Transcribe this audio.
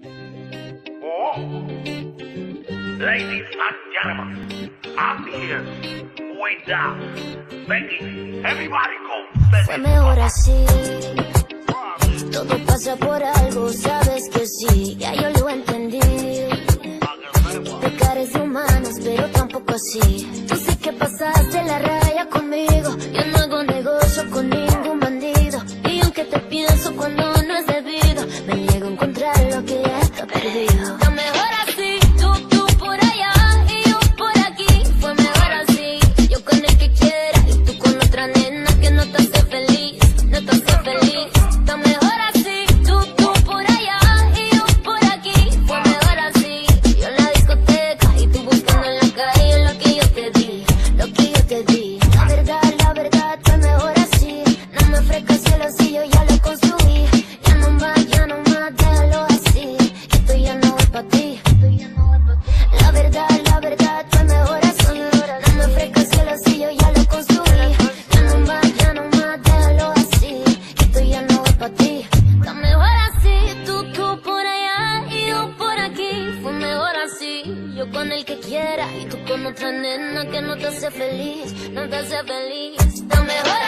Oh. Ladies and gentlemen, I'm here with the Becky. Everybody go. Fue mejor ah. así. Todo pasa por algo, sabes que sí. Ya yo lo entendí. Pecar es de humanos, pero tampoco así. Tú sí que pasaste la raya conmigo. Yo no hago negocio conmigo. que no te yo con el que quiera y tú con otra nena que no te hace feliz, no te hace feliz. Lo mejor